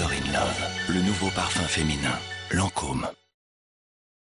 Love, le nouveau parfum féminin, Lancôme.